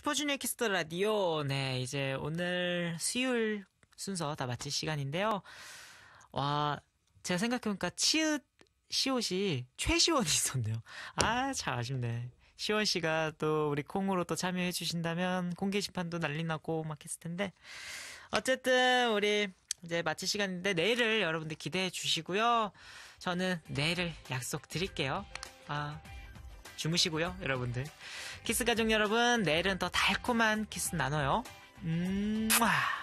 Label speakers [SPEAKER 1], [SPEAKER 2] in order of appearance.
[SPEAKER 1] 슈퍼주니어 Kiss the Radio. 네, 이제 오늘 수요일 순서 다 마칠 시간인데요. 와, 제가 생각해보니까 치읓 시옷이 최시원이 있었네요. 아, 참 아쉽네. 시원 씨가 또 우리 콩으로 또 참여해 주신다면 콩 게시판도 난리 나고 막 했을 텐데. 어쨌든 우리 이제 마칠 시간인데 내일을 여러분들 기대해 주시고요. 저는 내일을 약속 드릴게요. 아, 주무시고요, 여러분들. 키스 가족 여러분, 내일은 더 달콤한 키스 나눠요. 음, 와.